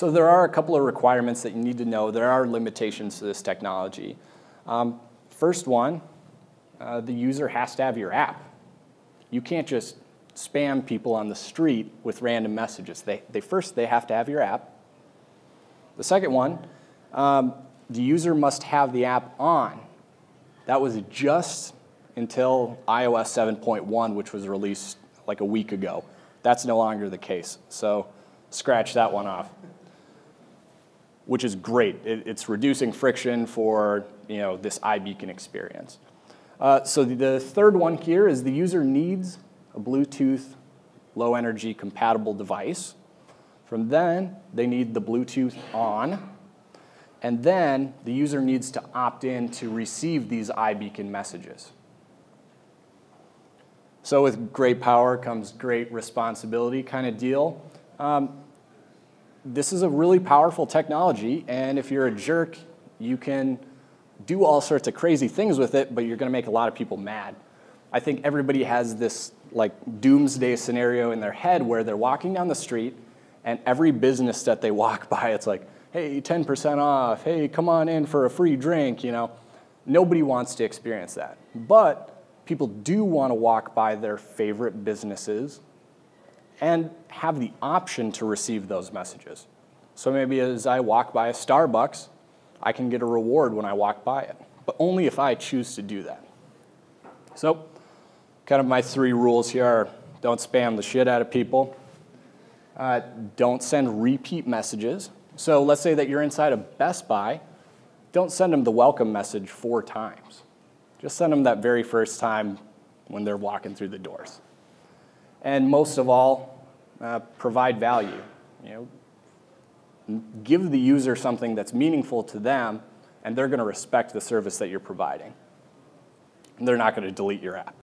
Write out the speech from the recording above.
So there are a couple of requirements that you need to know. There are limitations to this technology. Um, first one, uh, the user has to have your app. You can't just spam people on the street with random messages. They, they first, they have to have your app. The second one, um, the user must have the app on. That was just until iOS 7.1, which was released like a week ago. That's no longer the case. So scratch that one off, which is great. It, it's reducing friction for you know, this iBeacon experience. Uh, so the third one here is the user needs a Bluetooth low energy compatible device. From then, they need the Bluetooth on. And then the user needs to opt in to receive these iBeacon messages. So with great power comes great responsibility kind of deal. Um, this is a really powerful technology, and if you're a jerk, you can do all sorts of crazy things with it, but you're going to make a lot of people mad. I think everybody has this like doomsday scenario in their head where they're walking down the street and every business that they walk by, it's like, hey, 10% off, hey, come on in for a free drink, you know. Nobody wants to experience that. But people do want to walk by their favorite businesses and have the option to receive those messages. So maybe as I walk by a Starbucks, I can get a reward when I walk by it, but only if I choose to do that. So, kind of my three rules here are don't spam the shit out of people, uh, don't send repeat messages. So, let's say that you're inside a Best Buy, don't send them the welcome message four times. Just send them that very first time when they're walking through the doors. And most of all, uh, provide value. You know, give the user something that's meaningful to them, and they're going to respect the service that you're providing. And they're not going to delete your app.